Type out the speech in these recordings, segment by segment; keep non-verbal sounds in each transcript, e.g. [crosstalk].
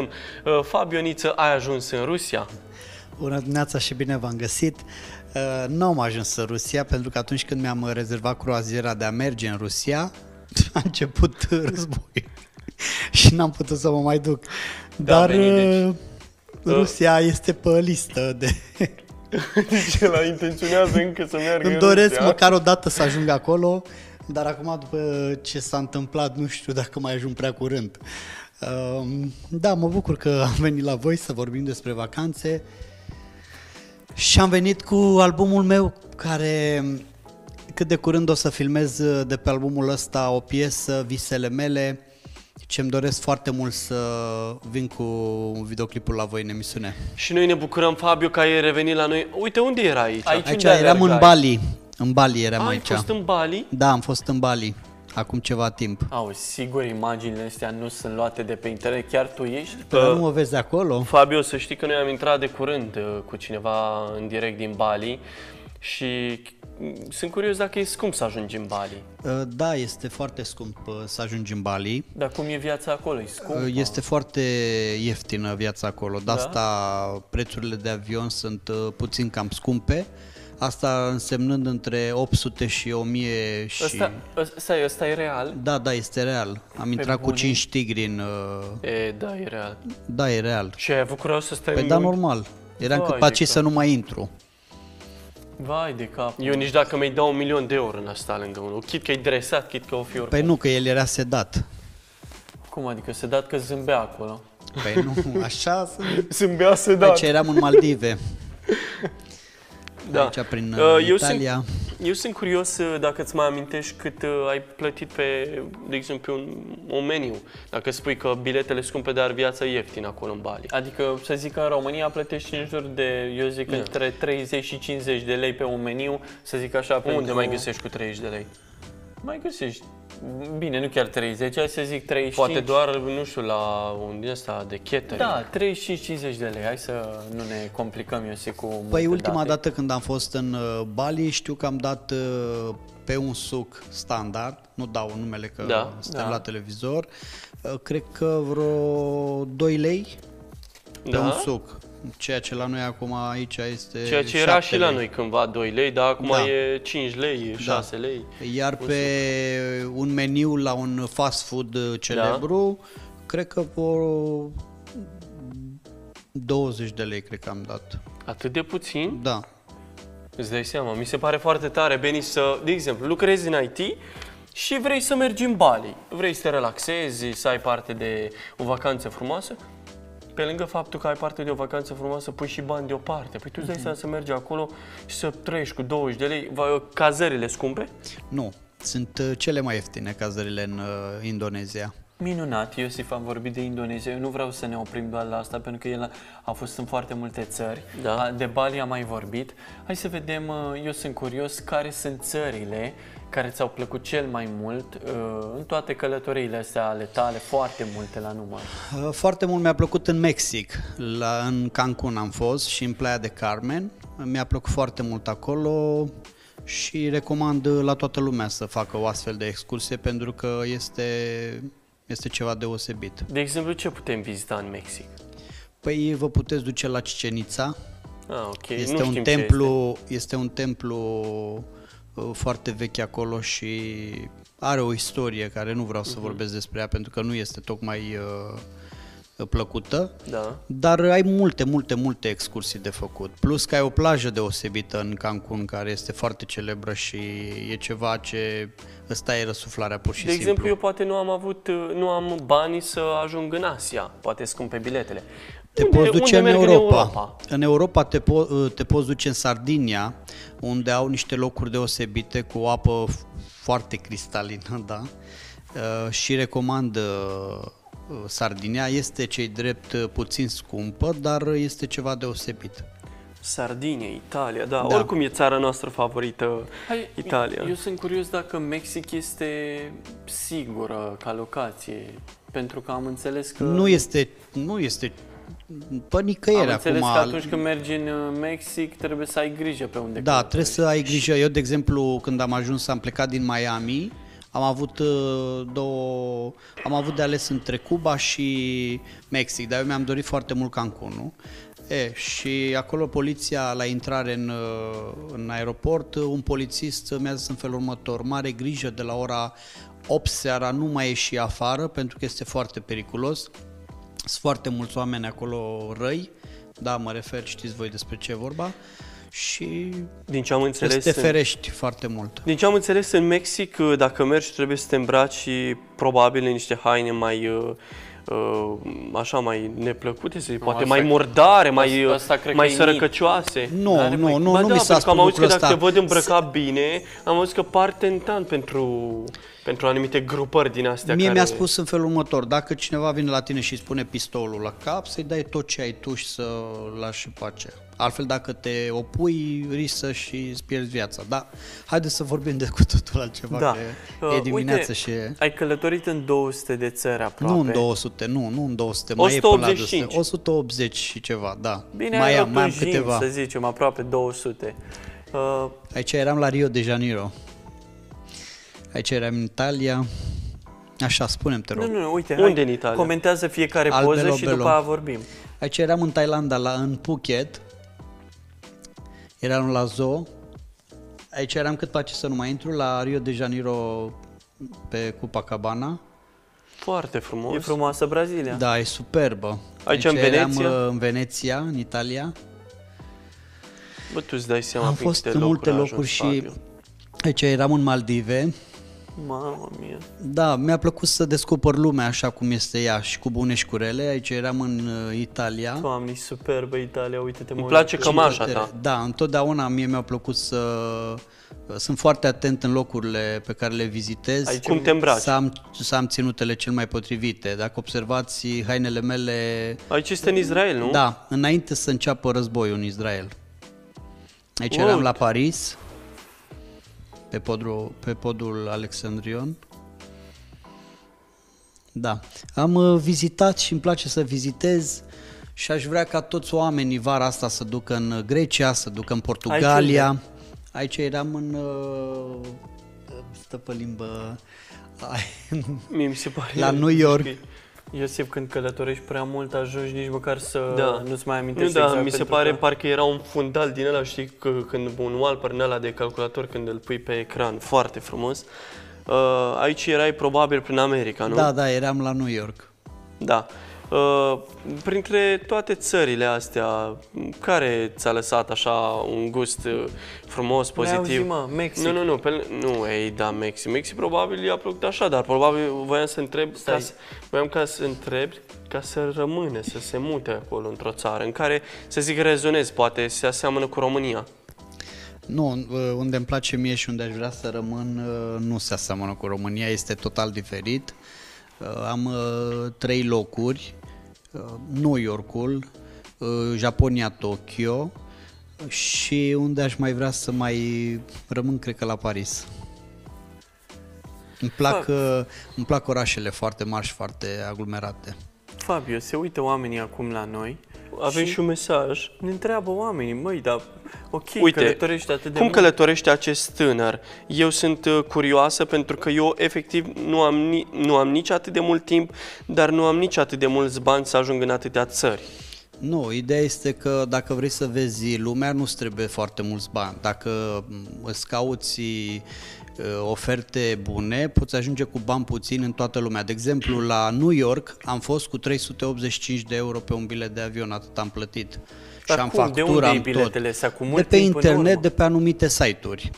Uh, Fabio Niță, ai ajuns în Rusia? Bună dimineața și bine v-am găsit. Uh, Nu am ajuns în Rusia pentru că atunci când mi-am rezervat croaziera de a merge în Rusia, [laughs] a început război [laughs] și n-am putut să mă mai duc. Da, Dar veni, deci. uh, Rusia este pe listă de... [laughs] Deci el intenționează încă să meargă Îmi în doresc Rusia. măcar o dată să ajung acolo, dar acum după ce s-a întâmplat, nu știu dacă mai ajung prea curând. Uh, Da, mă bucur că am venit la voi să vorbim despre vacanțe și am venit cu albumul meu care cât de curând o să filmez de pe albumul ăsta o piesă, Visele mele, ce îmi doresc foarte mult să vin cu videoclipul la voi în emisiune. Și noi ne bucurăm, Fabio, că ai revenit la noi. Uite, unde era aici? Aici Aici unde eram în alergai? Bali, în Bali eram ai aici. fost în Bali? Da, am fost în Bali acum ceva timp. Auzi, sigur imaginile astea nu sunt luate de pe internet, chiar tu ești? Păi nu mă vezi acolo? Fabio, să știi că noi am intrat de curând uh, cu cineva în direct din Bali și mm, sunt curios dacă e scump să ajungi în Bali. Uh, Da, este foarte scump uh, să ajungi în Bali. Dar cum e viața acolo? E scump? Uh, Este foarte ieftină viața acolo. De asta prețurile de avion sunt uh, puțin cam scumpe. Asta însemnând între 800 și 1000 și... Ăsta, ăsta, ăsta e real? Da, da, este real. Am intrat cu bune? 5 știgri în... uh, E, da, e real. Da, e real. Și ai avut curaj să stai Păi în da, normal. Eram Vai cât de pe aici cap. să nu mai intru. Vai de cap. Eu nici dacă mi-ai dau un milion de euro în asta lângă unul. Chit că e dresat, chit că o fi oricum. Păi nu, că el era sedat. Cum adică? Se dat că zâmbea acolo. Păi nu, așa [laughs] sunt. Zâmbea să Aici eram în Maldive. [laughs] Da. Aici prin Uh, uh, eu Italia. Sunt, eu sunt curios uh, dacă îți mai amintești cât uh, ai plătit pe, de exemplu, un, un meniu. Dacă spui că biletele scumpe, dar viața ieftină acolo în Bali. Adică, să zic că în România plătești în jur de, eu zic, Da. între 30 și 50 de lei pe un meniu, să zic așa. Unde pentru- mai găsești cu 30 de lei? Mai găsești. Bine, nu chiar 30, hai să zic 35. Poate doar, nu știu, la un din ăsta de catering. Da, 35-50 de lei. Hai să nu ne complicăm, eu zic, cu Păi multe ultima date. dată când am fost în uh, Bali, știu că am dat uh, pe un suc standard, nu dau numele că Da, suntem da. la televizor, uh, cred că vreo 2 lei pe Da? un suc. Ceea ce la noi acum aici este Ceea ce era 7 și la lei. noi cândva 2 lei, dar acum Da. e 5 lei, 6 lei. Iar pe un meniu la un fast food uh, celebru, cred că vreo 20 de lei cred că am dat. Atât de puțin? Da. Îți dai seama, mi se pare foarte tare, Beni, să, de exemplu, lucrezi în IT și vrei să mergi în Bali, vrei să te relaxezi, să ai parte de o vacanță frumoasă, pe lângă faptul că ai parte de o vacanță frumoasă, pui și bani deoparte. Păi tu îți dai seama să mergi acolo și să trăiești cu 20 de lei, va, cazările scumpe? Nu, sunt uh, cele mai ieftine cazările în uh, Indonezia. Minunat, Iosif, am vorbit de Indonezia. Eu nu vreau să ne oprim doar la asta, pentru că el a, a fost în foarte multe țări. Da. A, De Bali am mai vorbit. Hai să vedem, uh, eu sunt curios, care sunt țările care ți-au plăcut cel mai mult uh, în toate călătoriile astea ale tale, foarte multe la număr. Uh, Foarte mult mi-a plăcut în Mexic, la, în Cancun am fost și în Playa de Carmen. Mi-a plăcut foarte mult acolo și recomand uh, la toată lumea să facă o astfel de excursie pentru că este, este ceva deosebit. De exemplu, ce putem vizita în Mexic? Păi vă puteți duce la Cicenița. Ah, ok, Este nu un știm ce templu, este un templu uh, foarte vechi acolo și are o istorie care nu vreau Mhm. să vorbesc despre ea pentru că nu este tocmai uh, plăcută. Da. Dar ai multe, multe, multe excursii de făcut. Plus că ai o plajă deosebită în Cancun care este foarte celebră și e ceva ce îți taie răsuflarea pur și De simplu. exemplu, eu poate nu am avut, nu am banii să ajung în Asia, poate scumpe biletele. Te unde, poți duce unde în merg Europa. în Europa? În Europa te, po- te poți duce în Sardinia, unde au niște locuri deosebite cu o apă f- foarte cristalină, [laughs] da? Uh, și recomand uh, Sardinia. Este cei drept uh, puțin scumpă, dar este ceva deosebit. Sardinia, Italia, da. Da. Oricum e țara noastră favorită, Hai, Italia. Eu sunt curios dacă Mexic este sigură ca locație, pentru că am înțeles că... Nu este, nu este pe nicăieri am înțeles acum. că atunci când mergi în uh, Mexic trebuie să ai grijă pe unde Da, călătorești. trebuie să ai grijă. Eu, de exemplu, când am ajuns, am plecat din Miami, Am avut uh, două, am avut de ales între Cuba și Mexic, dar eu mi-am dorit foarte mult Cancunul. E, și acolo poliția, la intrare în, uh, în aeroport, un polițist mi-a zis în felul următor, mare grijă de la ora 8 seara nu mai ieși afară pentru că este foarte periculos. Sunt foarte mulți oameni acolo răi, da, mă refer, știți voi despre ce e vorba. Și din ce am înțeles, te ferești în, foarte mult. Din ce am înțeles, în Mexic, dacă mergi, trebuie să te îmbraci probabil în niște haine mai uh, uh, așa mai neplăcute, să poate asta, mai murdare, mai, asta mai sărăcăcioase. Nu, nu, nu, nu, nu da, mi s-a spus am auzit că dacă te văd îmbrăcat bine, am auzit că par tentant pentru, pentru anumite grupări din astea Mie care... mi-a spus în felul următor, dacă cineva vine la tine și spune pistolul la cap, să-i dai tot ce ai tu și să lași pace. Altfel, dacă te opui, risc să și îți pierzi viața. Da, haideți să vorbim de cu totul altceva, da. că uh, e dimineață uite, și e... ai călătorit în 200 de țări aproape. Nu în 200, nu, nu în 200, mai 185. e până la 200. 180 și ceva, da. Bine, mai am, mai am câteva. să zicem, aproape 200. Uh... Aici eram la Rio de Janeiro. Aici eram în Italia. Așa, spunem te rog. Nu, nu, uite, Unde hai, în Italia? Comentează fiecare Albelo, poză și după aia vorbim. Aici eram în Thailanda, la, în Phuket eram la zoo, aici eram cât face să nu mai intru, la Rio de Janeiro pe Copacabana. Foarte frumos. E frumoasă Brazilia. Da, e superbă. Aici, aici în Veneția? Eram uh, în Veneția, în Italia. Bă, tu îți dai seama Am fost în multe locuri și aici eram în Maldive. Mamă mia. Da, mi-a plăcut să descoper lumea așa cum este ea și cu bune și cu rele. Aici eram în uh, Italia. Doamne, e superbă Italia, uite-te Îmi place cămașa ta. Da, întotdeauna mie mi-a plăcut să uh, sunt foarte atent în locurile pe care le vizitez. Aici cum te îmbraci? Să am, să am ținutele cel mai potrivite. Dacă observați hainele mele... Aici este în Israel, nu? Da, înainte să înceapă războiul în Israel. Aici What? eram la Paris pe podul, pe podul Alexandrion. Da. Am uh, vizitat și îmi place să vizitez și aș vrea ca toți oamenii vara asta să ducă în Grecia, să ducă în Portugalia. Aici, Aici eram în... Uh, stă pe limbă... [laughs] Mie mi se pare... La New York. Iosif, când călătorești prea mult, ajungi nici măcar să da. nu-ți mai amintești nu, da, exact mi se pare că... parcă era un fundal din ăla, știi, că, când un wallpaper din ăla de calculator, când îl pui pe ecran, foarte frumos. Uh, aici erai probabil prin America, nu? Da, da, eram la New York. Da. Uh, printre toate țările astea, care ți-a lăsat așa un gust uh, frumos, pozitiv? Zi, mă, Mexic. Nu, nu, nu, pe, nu, ei, da, Mexic. Mexic probabil i-a plăcut așa, dar probabil voiam să întreb, ca să, voiam ca să întreb ca să rămâne, să se mute acolo într-o țară în care, să zic, rezonez, poate se aseamănă cu România. Nu, uh, unde îmi place mie și unde aș vrea să rămân nu se aseamănă cu România, este total diferit. Am trei locuri Uh, New Yorkul, uh, Japonia, Tokyo și unde aș mai vrea să mai rămân, cred că la Paris. Îmi plac, uh, îmi plac orașele foarte mari și foarte aglomerate. Fabio, se uită oamenii acum la noi avem și, și un mesaj. Ne întreabă oamenii, măi, dar ok, Uite, călătorești atât de cum mult. călătorește acest tânăr? Eu sunt uh, curioasă pentru că eu efectiv nu am, ni, nu am nici atât de mult timp, dar nu am nici atât de mulți bani să ajung în atâtea țări. Nu, ideea este că dacă vrei să vezi lumea, nu-ți trebuie foarte mulți bani. Dacă mm, îți cauți Uh, oferte bune, poți ajunge cu bani puțin în toată lumea. De exemplu, la New York am fost cu 385 de euro pe un bilet de avion, atât am plătit. Dar și am cum? factura, de unde am tot. de pe internet, de pe anumite site-uri.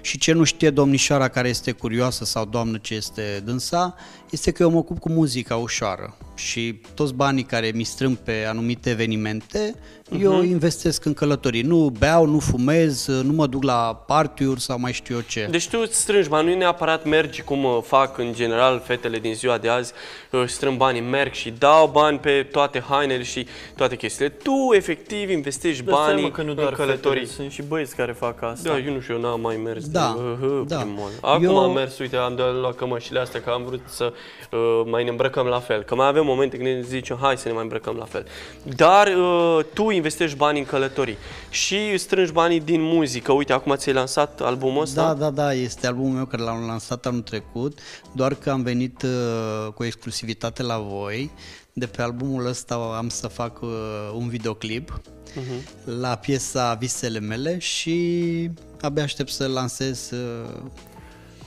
Și ce nu știe domnișoara care este curioasă sau doamnă ce este dânsa, este că eu mă ocup cu muzica ușoară și toți banii care mi strâng pe anumite evenimente, uh-huh. eu investesc în călătorii. Nu beau, nu fumez, nu mă duc la partiuri sau mai știu eu ce. Deci tu îți strângi bani, nu neapărat mergi cum uh, fac în general fetele din ziua de azi, uh, strâng banii, merg și dau bani pe toate hainele și toate chestiile. Tu efectiv investești da, banii că nu doar în călătorii. Fetele, sunt și băieți care fac asta. Da, eu nu știu, eu n-am mai mers da, de, uh, da. Acum eu... am mers, uite, am de luat cămășile astea că am vrut să uh, mai ne îmbrăcăm la fel. Că mai avem momente când ne zicem, hai să ne mai îmbrăcăm la fel. Dar uh, tu investești bani în călătorii și strângi banii din muzică. Uite, acum ți-ai lansat albumul ăsta? Da, da, da, este albumul meu care l-am lansat anul trecut, doar că am venit uh, cu exclusivitate la voi. De pe albumul ăsta am să fac uh, un videoclip uh-huh. la piesa Visele mele și abia aștept să lansez uh,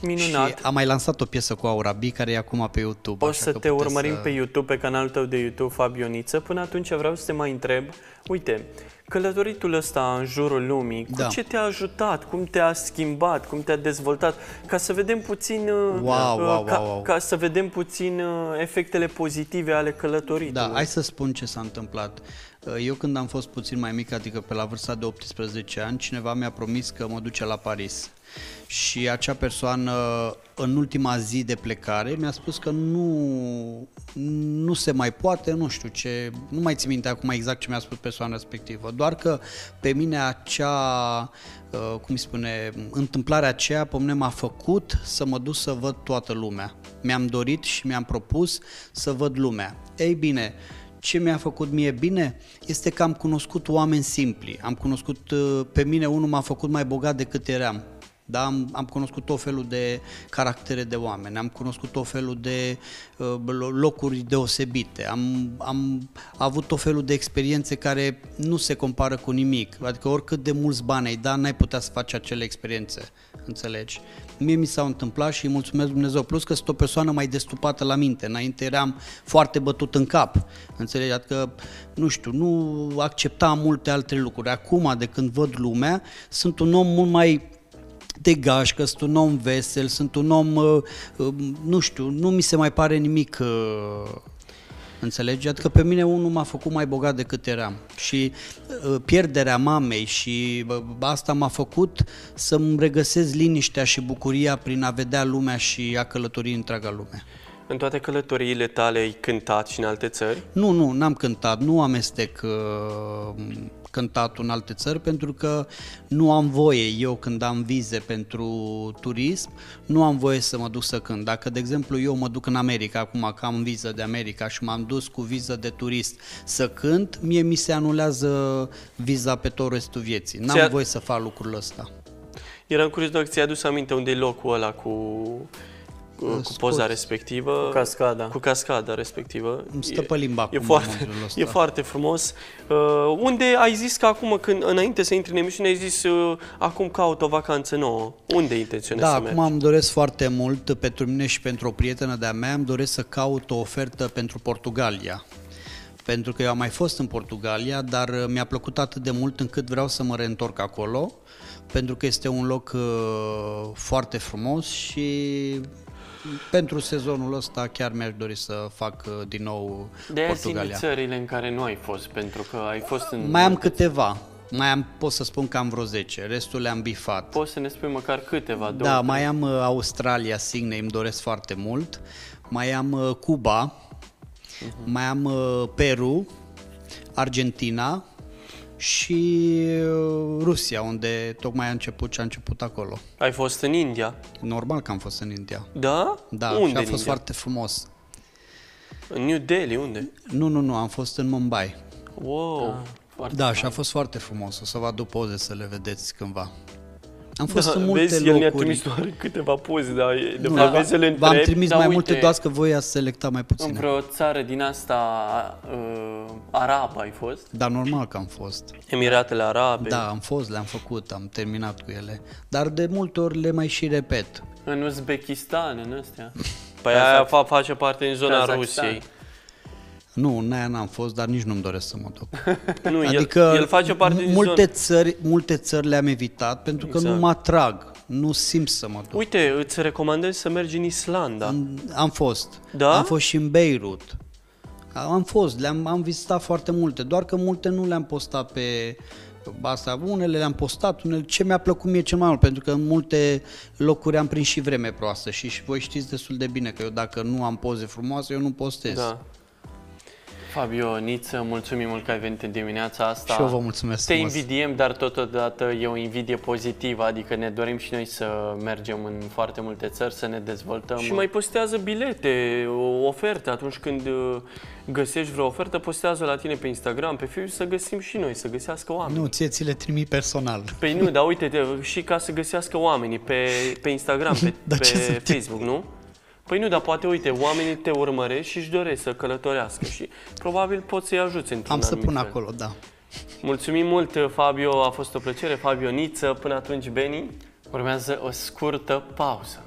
Minunat. Și am mai lansat o piesă cu Aura B care e acum pe YouTube. O să te urmărim să... pe YouTube, pe canalul tău de YouTube, Fabioniță. Până atunci vreau să te mai întreb, uite, călătoritul ăsta în jurul lumii, cu da. ce te-a ajutat, cum te-a schimbat, cum te-a dezvoltat, ca să vedem puțin, uh, wow, wow, ca, wow, wow. ca să vedem puțin uh, efectele pozitive ale călătoritului. Da, hai să spun ce s-a întâmplat. Uh, eu când am fost puțin mai mic, adică pe la vârsta de 18 ani, cineva mi-a promis că mă duce la Paris și acea persoană în ultima zi de plecare mi-a spus că nu, nu se mai poate, nu știu ce, nu mai țin minte acum exact ce mi-a spus persoana respectivă, doar că pe mine acea, uh, cum îi spune, întâmplarea aceea pe mine m-a făcut să mă duc să văd toată lumea. Mi-am dorit și mi-am propus să văd lumea. Ei bine, ce mi-a făcut mie bine este că am cunoscut oameni simpli. Am cunoscut, uh, pe mine unul m-a făcut mai bogat decât eram. Da? Am, am cunoscut tot felul de caractere de oameni, am cunoscut tot felul de uh, locuri deosebite, am, am avut tot felul de experiențe care nu se compară cu nimic. Adică oricât de mulți bani ai da, n-ai putea să faci acele experiențe, înțelegi? Mie mi s-au întâmplat și îi mulțumesc Dumnezeu. Plus că sunt o persoană mai destupată la minte. Înainte eram foarte bătut în cap, înțelegi? Adică, nu știu, nu acceptam multe alte lucruri. Acum, de când văd lumea, sunt un om mult mai de gașcă, sunt un om vesel, sunt un om, uh, uh, nu știu, nu mi se mai pare nimic uh, Înțelegi? Adică pe mine unul m-a făcut mai bogat decât eram și pierderea mamei și asta m-a făcut să-mi regăsesc liniștea și bucuria prin a vedea lumea și a călători întreaga lume. În toate călătoriile tale ai cântat și în alte țări? Nu, nu, n-am cântat, nu amestec uh, cântatul în alte țări pentru că nu am voie, eu când am vize pentru turism, nu am voie să mă duc să cânt. Dacă, de exemplu, eu mă duc în America, acum că am viză de America și m-am dus cu viză de turist să cânt, mie mi se anulează viza pe tot restul vieții. N-am Ți-a... voie să fac lucrul ăsta. Eram curios dacă ți-ai adus aminte unde e locul ăla cu cu, cu poza respectivă. Cu cascada. Cu cascada respectivă. Îmi stă pe limba e, foarte, e foarte frumos. Uh, unde ai zis că acum, când, înainte să intri în emisiune, ai zis uh, acum caut o vacanță nouă. Unde intenționezi da, să mergi? Da, acum îmi doresc foarte mult pentru mine și pentru o prietenă de-a mea, îmi doresc să caut o ofertă pentru Portugalia pentru că eu am mai fost în Portugalia, dar uh, mi-a plăcut atât de mult încât vreau să mă reîntorc acolo, pentru că este un loc uh, foarte frumos și pentru sezonul ăsta chiar mi-aș dori să fac uh, din nou de Portugalia. De țările în care nu ai fost, pentru că ai fost în... Mai am câteva. Mai am, pot să spun că am vreo 10, restul le-am bifat. Poți să ne spui măcar câteva? Două, da, mai am uh, Australia, Sydney, îmi doresc foarte mult. Mai am uh, Cuba, uh-huh. mai am Peru, Argentina, și uh, Rusia, unde tocmai a început ce a început acolo. Ai fost în India? Normal că am fost în India. Da? Da, unde și a fost India? foarte frumos. În New Delhi, unde? Nu, nu, nu, am fost în Mumbai. Wow! Da, foarte da și a fost foarte frumos. O să vă aduc poze să le vedeți cândva. Am [laughs] fost da, în multe vezi, locuri. el ne-a trimis doar câteva poze, dar de fapt da, să le întreb. V-am trimis da, mai uite, multe, doar că voi ați selectat mai puține. În vreo țară din asta uh, arabă ai fost? Da, normal că am fost. Emiratele Arabe? Da, am fost, le-am făcut, am terminat cu ele. Dar de multe ori le mai și repet. În Uzbekistan, în astea? [laughs] Păi aia face parte din zona Kazakhstan. Rusiei. Nu, în aia n-am fost, dar nici nu-mi doresc să mă duc. [laughs] nu, adică el, el face parte din multe zon... țări, multe țări le-am evitat pentru că exact. nu mă atrag, nu simt să mă duc. Uite, îți recomandez să mergi în Islanda. Am, am fost. Da? Am fost și în Beirut. Am fost, le-am am vizitat foarte multe, doar că multe nu le-am postat pe asta, unele le-am postat, unele, ce mi-a plăcut mie cel mai mult, pentru că în multe locuri am prins și vreme proastă și, și voi știți destul de bine că eu dacă nu am poze frumoase, eu nu postez. Da. Fabio Niță, mulțumim mult că ai venit în dimineața asta. Și eu vă mulțumesc Te frumos. invidiem, dar totodată e o invidie pozitivă, adică ne dorim și noi să mergem în foarte multe țări, să ne dezvoltăm. Și mai postează bilete, o ofertă atunci când uh, găsești vreo ofertă, postează la tine pe Instagram, pe Facebook, să găsim și noi, să găsească oameni. Nu, ție ți le trimit personal. Păi nu, dar uite, și ca să găsească oamenii pe, pe Instagram, pe, [laughs] Dar ce să pe Facebook, nu? Păi nu, dar poate, uite, oamenii te urmăresc și își doresc să călătorească și probabil poți să-i ajuți într-un Am să anumit pun fel. acolo, da. Mulțumim mult, Fabio, a fost o plăcere. Fabio Niță, până atunci, Beni, urmează o scurtă pauză.